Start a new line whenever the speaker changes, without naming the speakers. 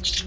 much.